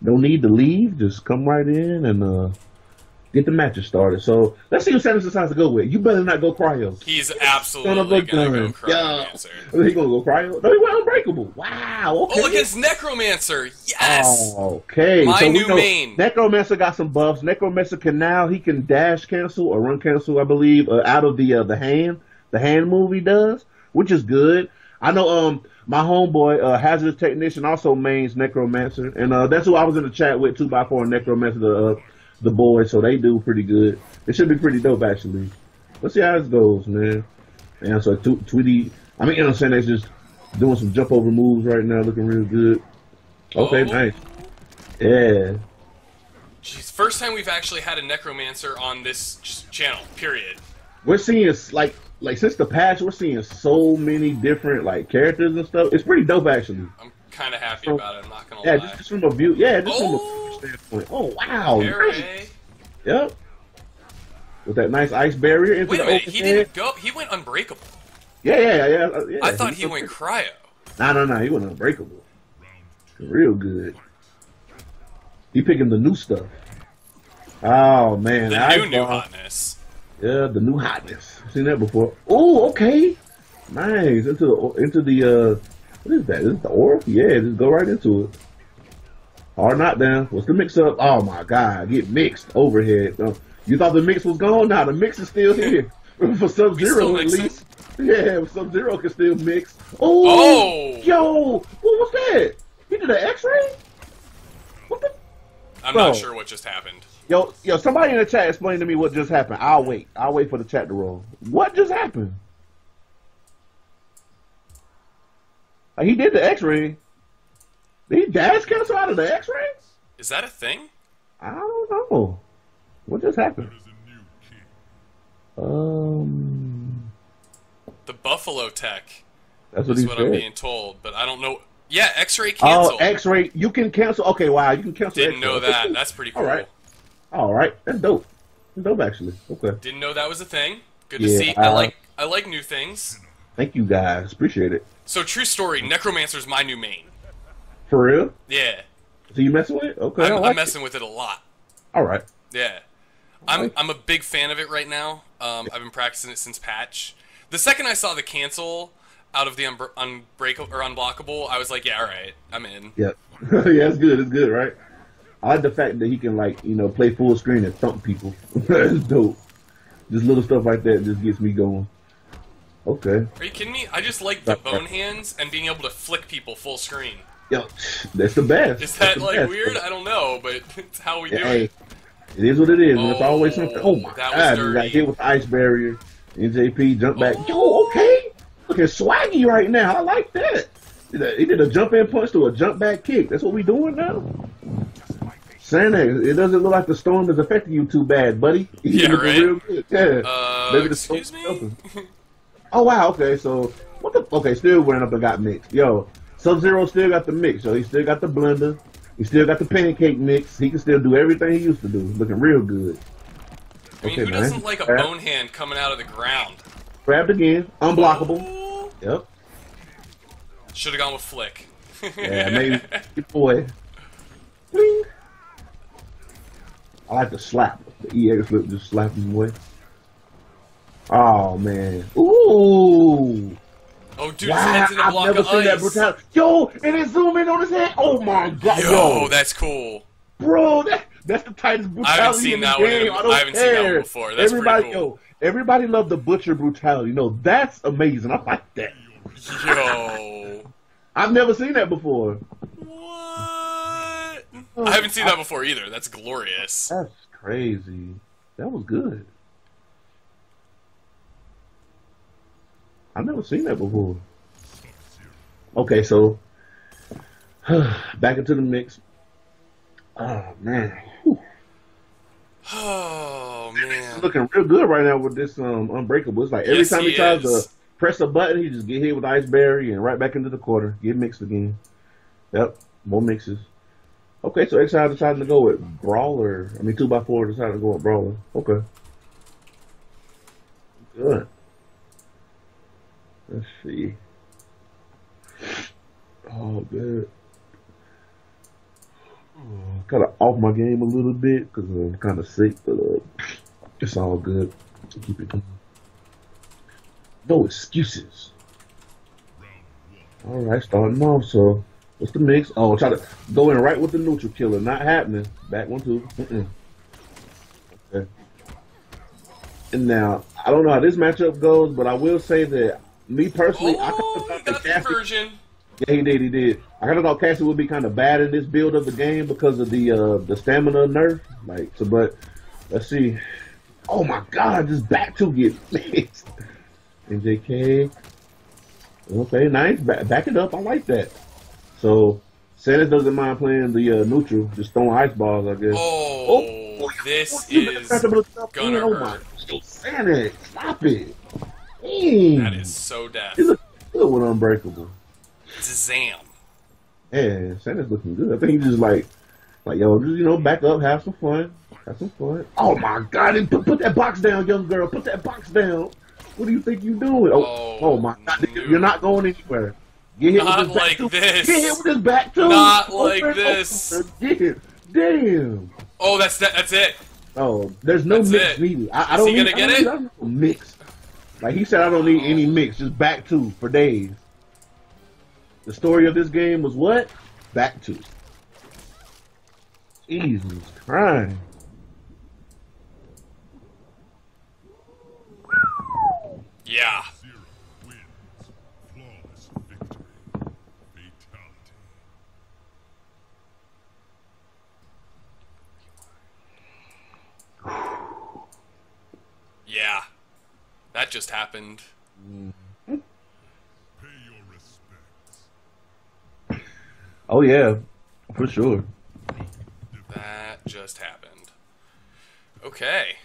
no need to leave. Just come right in and uh, get the matches started. So let's see who Sanderson decides to go with. You better not go cryo. He's absolutely gonna go gun. Cryomancer. Yeah. He gonna go cryo? No, he went unbreakable. Wow. Okay. Oh, against Necromancer! Yes! Oh, okay. My so new main. Necromancer got some buffs. Necromancer can now he can dash cancel or run cancel, I believe, uh, out of the uh, the hand. The hand move he does, which is good. I know um my homeboy uh, Hazardous Technician also mains Necromancer, and uh, that's who I was in the chat with two by four Necromancer the uh, the boys, so they do pretty good. It should be pretty dope actually. Let's see how this goes, man. And so Tw- Tweety, I mean, you know what I'm saying? They're just doing some jump over moves right now, looking real good. Okay, Oh. nice. Yeah. Jeez, first time we've actually had a Necromancer on this channel, period. we're seeing is like like since the patch, we're seeing so many different like characters and stuff. It's pretty dope actually. I'm kind of happy So- about it, I'm not gonna Yeah, lie. just, just from a view. Yeah, just Oh. from a standpoint. Oh wow, nice. Yep. With that nice ice barrier into Wait the a minute, open he head. didn't go. He went unbreakable. Yeah, yeah, yeah. uh, yeah. I thought he went cryo. No, no, no. He went unbreakable. Real good. He picking the new stuff. Oh man, The I new new thought- hotness. Yeah, the new hotness. Seen that before. Oh, okay. Nice. Into the into the uh what is that? Is it the oral? Yeah, just go right into it. Hard knockdown. What's the mix up? Oh my god, get mixed overhead. Uh, you thought the mix was gone? Now the mix is still here. For Sub Zero at least. Yeah, Sub Zero can still mix. Oh, Oh! yo, what was that? He did an X-ray? What the? I'm Bro. not sure what just happened. Yo, yo, somebody in the chat explain to me what just happened. I'll wait. I'll wait for the chat to roll. What just happened? Like, he did the X-ray. Did he dash cancel out of the X-ray? Is that a thing? I don't know. What just happened? Um, The Buffalo Tech that's what is he what said. I'm being told, but I don't know. Yeah, X-ray cancel. Oh, cancel. X-ray. You can cancel. Okay, wow. You can cancel. Didn't X-ray. know that. cool. That's pretty cool. All right. All right. That's dope. That's dope, actually. Okay. Didn't know that was a thing. Good to Yeah, see. I uh, like I like new things. Thank you guys. Appreciate it. So true story. Necromancer's my new main. For real. Yeah, So you messing with it? Okay. I I'm, like I'm it. messing with it a lot. All right. Yeah, I'm like- I'm a big fan of it right now. Um, I've been practicing it since patch. The second I saw the cancel out of the unbr- unbreakable or unblockable, I was like, yeah, all right, I'm in. Yep. yeah, it's good. It's good, right? I like the fact that he can like you know play full screen and thump people. That's dope. Just little stuff like that just gets me going. Okay. Are you kidding me? I just like the bone hands and being able to flick people full screen. Yo, that's the best. Is that like best. weird? I don't know, but it's how we do hey, it. It is what it is. and it's Oh, always something. Oh my god, you got hit with the ice barrier. NJP jump back. Oh. Yo, okay. Looking swaggy right now. I like that. He did a- He did a jump in punch to a jump back kick. That's what we doing now. Santa, it doesn't look like the storm is affecting you too bad, buddy. You Yeah, right? real good. Yeah. Uh, Maybe the excuse me? Oh wow, okay, so what the okay, still went up and got mixed. Yo, Sub Zero still got the mix, so he still got the blender, he still got the pancake mix, he can still do everything he used to do. Looking real good. I mean, Okay, who man. doesn't like a bone hand coming out of the ground? Grabbed again, unblockable. Yep. Should have gone with flick. Yeah, maybe good boy. Bling. I like the slap. The EX flip just slap him away. Oh man. Ooh. Oh, dude, his Wow, head's in a I've block never of seen that ice. brutality. Yo, and it zoom in on his head. Oh my god, Yo, yo, that's cool. bro, that, that's the tightest brutality seen in the that one game. in- I don't I haven't seen that care. one before. That's pretty everybody, cool. yo, everybody love the butcher brutality. No, that's amazing. I like that. Yo. I've never seen that before. What? Oh, I haven't seen that before either. That's glorious. That's crazy. That was good. I've never seen that before. Okay, so back into the mix. Oh man, Whew. Oh, He's man. looking real good right now with this um unbreakable. It's like every Yes, time he, he tries to press a button, he just get hit with ice barrier and right back into the quarter, get mixed again. Yep, more mixes. Okay, so X decided to go with brawler. I mean, two by four decided to go with brawler. Okay, good. Let's see. Oh, good. Kind of off my game a little bit because I'm kind of sick, but uh, it's all good. Keep it going. No excuses. All right, starting off. So, what's the mix? Oh, try to go in right with the neutral killer. Not happening. Back one, 2 Mm-mm. Okay. And now, I don't know how this matchup goes, but I will say that me personally, I Oh, kinda he thought that got the Cassie- conversion. Yeah, he did. He did. I kind of thought Cassie would be kind of bad in this build of the game because of the uh, the stamina nerf. Like, so, but let's see. Oh my God, this back two get fixed. NJK. Okay, nice. Back, back it up. I like that. So, Sanders doesn't mind playing the uh, neutral, just throwing ice balls. I guess. Oh, this you is got to put stuff gonna. Oh my, hurt. Sanders, stop it. Dang. that is so death. He's a good one, unbreakable. Zam. Yeah, Santa's looking good. I think he's just like, like yo, just you know, back up, have some fun, have some fun. Oh my God! and Put, put that box down, young girl. Put that box down. What do you think you're doing? Oh, Oh, oh my God! no. You're not going anywhere. Get hit Not with this like back two. this. Get hit with this back two. Not oh, like Open, oh, this. open. Damn. Oh, that's that, that's it. Oh, there's no That's mix it. needed. I, I don't he need, gonna I get it? need- I don't need no mix. Like he said, I don't need any mix. Just back two for days. The story of this game was what? Back to. Jesus Christ. Yeah. Zero wins. Flawless victory. Fatality. Yeah. That just happened. Pay Oh yeah, for sure. That just happened. Okay.